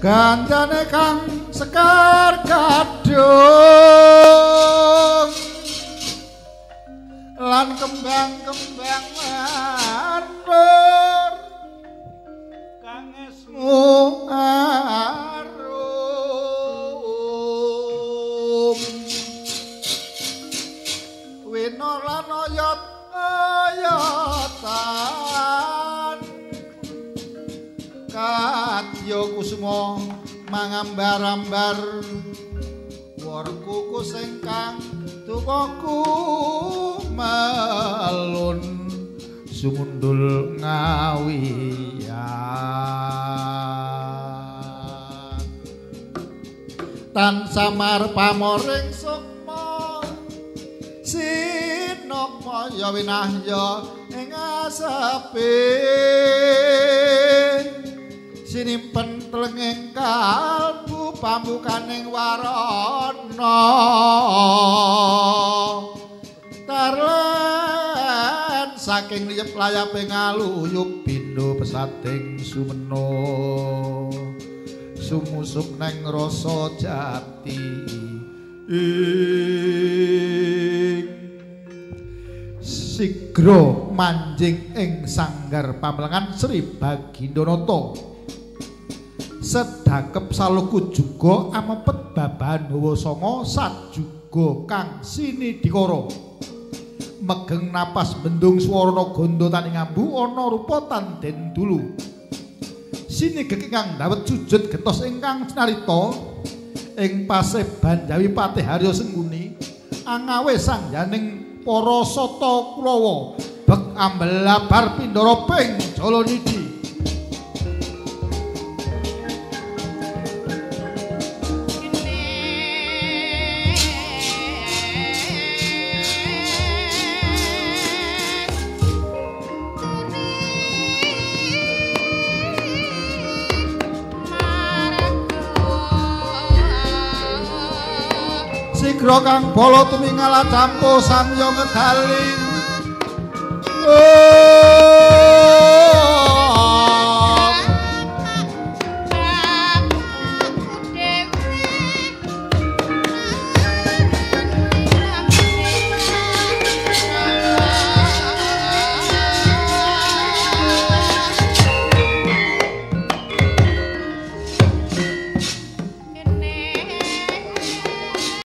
ganjane kang sekar kadung lan kembang-kembang mandur kusuma mangambar-ambar. Warkuku singkang tukoku malun sumundul ngawiyan tan samar pamoring sukma. Sinokma ya winahya ing asepe sinimpen telenging kalbu pambukaning warana. Tarlan saking liyep layape ngaluyup bindo pesating sumeno sumusup neng rasa jati sigra manjing ing sanggar pamelengan Sri Bagindanata sedakep saluku juga amepet babahan sanga sajuga kang sinidikara megeng napas bendung swarana ganda taning ambu ana rupa tanden dulu. Sinigek ingkang dawet sujud getos ingkang cinarita ing paseban Jawi Patih Haryo Sengkuni angawe sangjaning para sata Kurawa bek ambelabar pindara ping Jalanidi sigra kang bala tumingal campo samya ngedaling oh